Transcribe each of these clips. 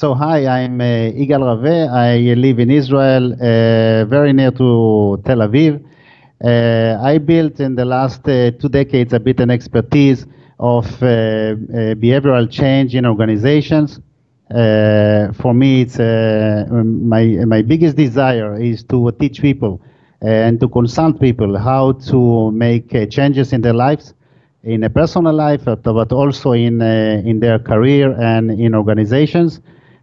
So hi, I'm uh, Yigal Raveh. I live in Israel, uh, very near to Tel Aviv. Uh, I built in the last uh, two decades a bit an expertise of uh, uh, behavioral change in organizations. For me, it's my my biggest desire is to teach people and to consult people how to make changes in their lives, in a personal life, but, also in in their career and in organizations.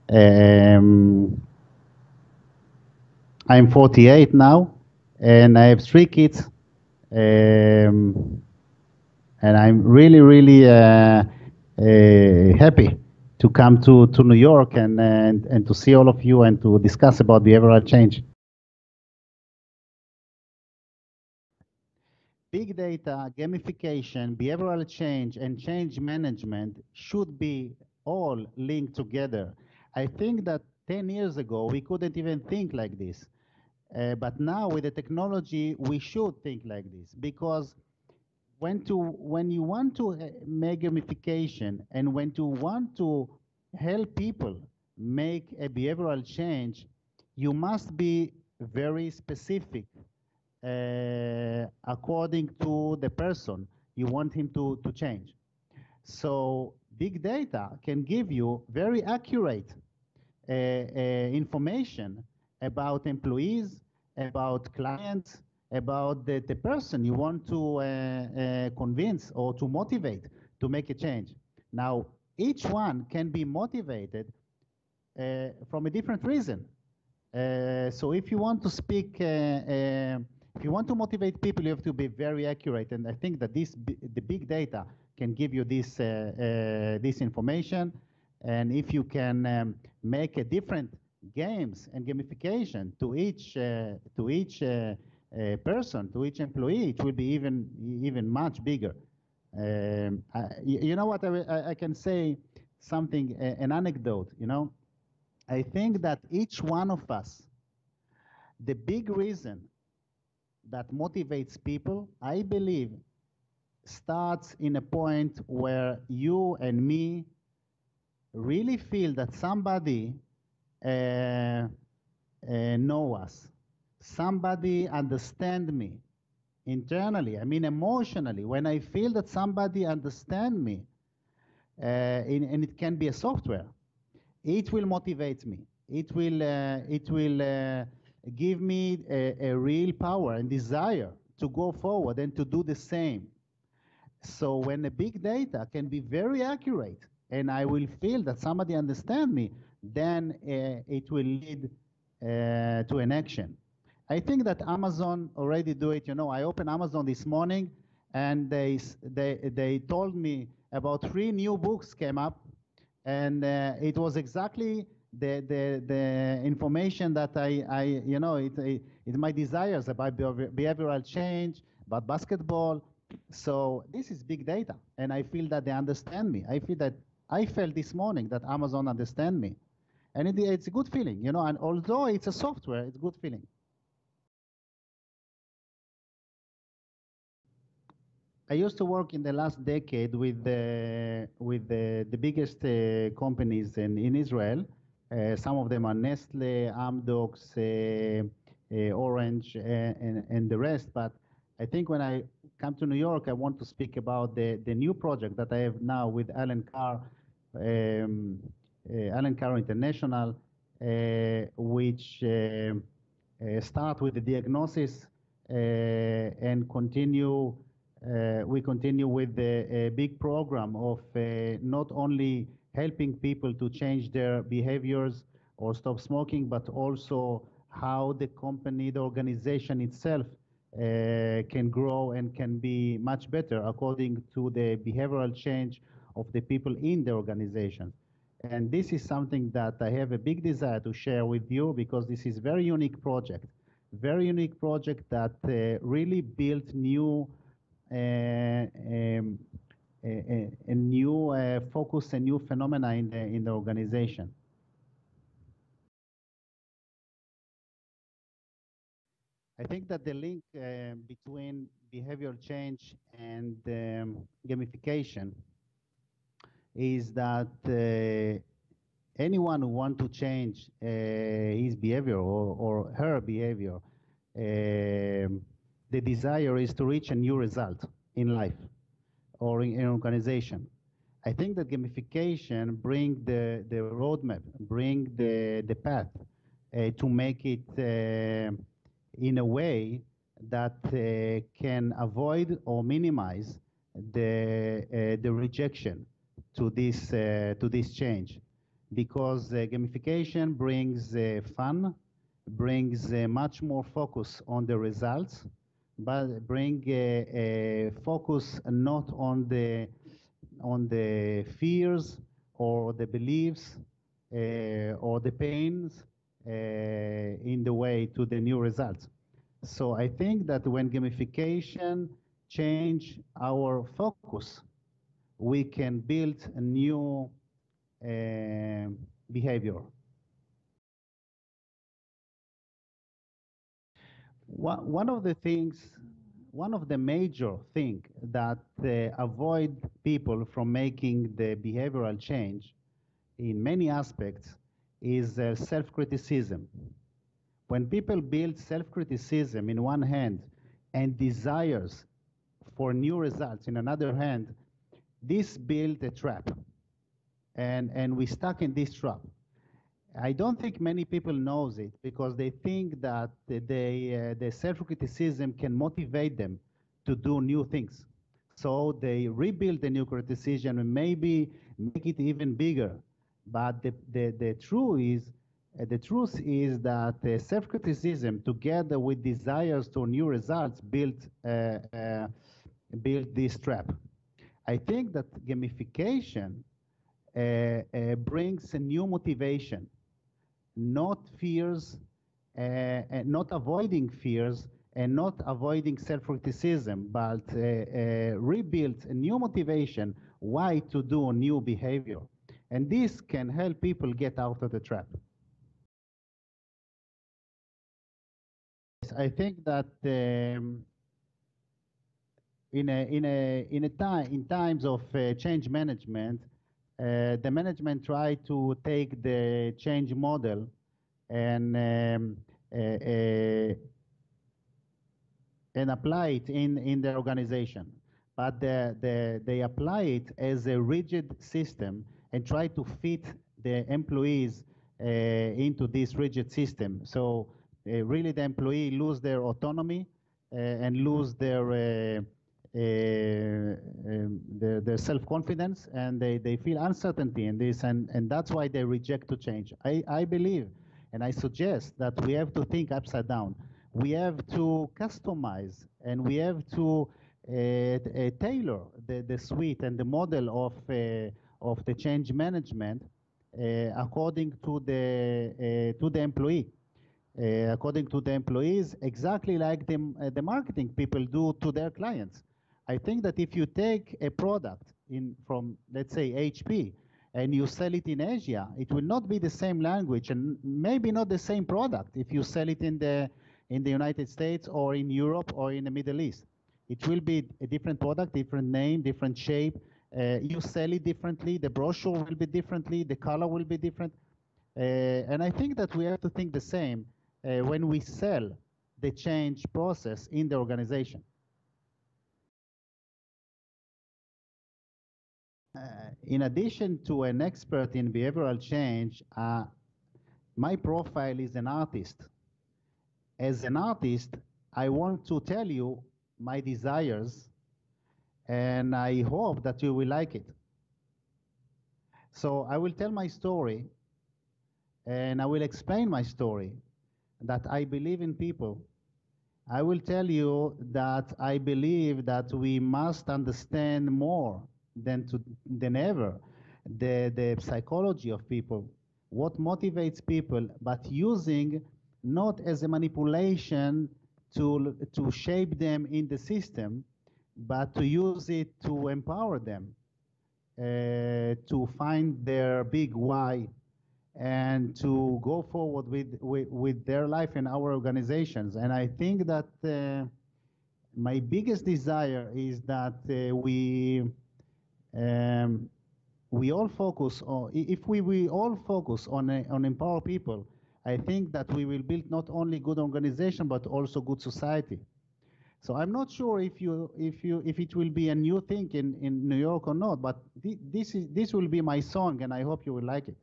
Um, I'm 48 now, and I have three kids, um, and I'm really, really uh, uh, happy to come to, to New York and, and and to see all of you and to discuss about behavioral change. Big data, gamification, behavioral change, and change management should be all linked together. I think that 10 years ago, we couldn't even think like this. Uh, but now with the technology, we should think like this because when to when you want to uh, make gamification and when you want to help people make a behavioral change, you must be very specific uh, according to the person you want him to, to change. So big data can give you very accurate information about employees, about clients, about the, the person you want to uh, uh, convince or to motivate to make a change. Now, each one can be motivated uh, from a different reason. Uh, so if you want to speak, uh, uh, if you want to motivate people, you have to be very accurate. And I think that this, the big data can give you this, this information. And if you can um, make a different games and gamification to each uh, to each uh, uh, person, to each employee, it will be even even much bigger. Um, I, you know what? I, I can say something, an anecdote. You know, I think that each one of us, the big reason that motivates people, I believe, starts in a point where you and me really feel that somebody uh, uh, know us, somebody understand me internally, I mean emotionally, when I feel that somebody understand me, uh, in, and it can be a software, it will motivate me. It will, uh, it will uh, give me a, a real power and desire to go forward and to do the same. So when the big data can be very accurate and I will feel that somebody understand me, then uh, it will lead uh, to an action. I think that Amazon already do it. You know, I opened Amazon this morning, and they they they told me about three new books came up, and uh, it was exactly the the the information that I I you know it it, it my desires about behavioral change, about basketball. So this is big data, and I feel that they understand me. I feel that I felt this morning that Amazon understand me. And it, it's a good feeling, you know, and although it's a software, it's a good feeling. I used to work in the last decade with the, with the, the biggest uh, companies in, in Israel. Uh, some of them are Nestle, Amdocs, uh, uh Orange, uh, and, and the rest. But I think when I come to New York, I want to speak about the, the new project that I have now with Allen Carr, um, uh, Allen Carr International, uh, which uh, start with the diagnosis and continue we continue with a, big program of not only helping people to change their behaviors or stop smoking, but also how the company, the organization itself uh, can grow and can be much better according to the behavioral change of the people in the organization. And this is something that I have a big desire to share with you because this is very unique project, very unique project that uh, really built new, uh, um, a, a, new uh, focus, a new phenomena in the in the organization. I think that the link uh, between behavioral change and um, gamification is that uh, anyone who want to change uh, his behavior or, or her behavior, um, the desire is to reach a new result in life or in an organization. I think that gamification bring the, the roadmap, bring the, the path uh, to make it uh, in a way that uh, can avoid or minimize the, uh, the rejection to this, uh, to this change because gamification brings fun, brings much more focus on the results, but bring focus not on the on the fears or the beliefs uh, or the pains uh, in the way to the new results. So I think that when gamification change our focus, we can build a new uh, behavior. One of the things, one of the major things that uh, avoid people from making the behavioral change in many aspects is uh, self-criticism. When people build self-criticism in one hand and desires for new results in another hand, this built a trap. And, and we stuck in this trap. I don't think many people knows it because they think that they, uh, the self-criticism can motivate them to do new things. So they rebuild the new criticism and maybe make it even bigger. But the, the, the truth is uh, the truth is that uh, self-criticism together with desires to new results build, uh, uh build this trap. I think that gamification uh, uh, brings a new motivation, not fears, not avoiding fears, and not avoiding self-criticism, but rebuilds a new motivation why to do new behavior. And this can help people get out of the trap. I think that um, in a in a in a time in times of uh, change management, uh, the management try to take the change model and um, uh, uh and apply it in in the organization, but the, the, they apply it as a rigid system and try to fit the employees uh, into this rigid system. So really the employee lose their autonomy and lose their their, their self-confidence and they, they feel uncertainty in this and, and that's why they reject to change. I, I believe and I suggest that we have to think upside down. We have to customize and we have to uh, uh, tailor the, the suite and the model of, uh, of the change management according to the, to the employee. According to the employees, exactly like the, the marketing people do to their clients. I think that if you take a product in from, let's say, HP, and you sell it in Asia, it will not be the same language and maybe not the same product if you sell it in the, in the United States or in Europe or in the Middle East. It will be a different product, different name, different shape. Uh, you sell it differently, the brochure will be differently, the color will be different. Uh, and I think that we have to think the same uh, when we sell the change process in the organization. In addition to an expert in behavioral change, uh, my profile is an artist. As an artist, I want to tell you my desires, and I hope that you will like it. So I will tell my story, and I will explain my story that I believe in people. I will tell you that I believe that we must understand more than, to, than ever the, the psychology of people, what motivates people, but using not as a manipulation to, to shape them in the system, but to use it to empower them, uh, to find their big why and to go forward with, with, with, their life in our organizations. And I think that uh, my biggest desire is that uh, we um, we all focus on, if we, we all focus on, a, on empower people, I think that we will build not only good organization, but also good society. So I'm not sure if you if you if it will be a new thing in, in New York or not, but th this is this will be my song, and I hope you will like it.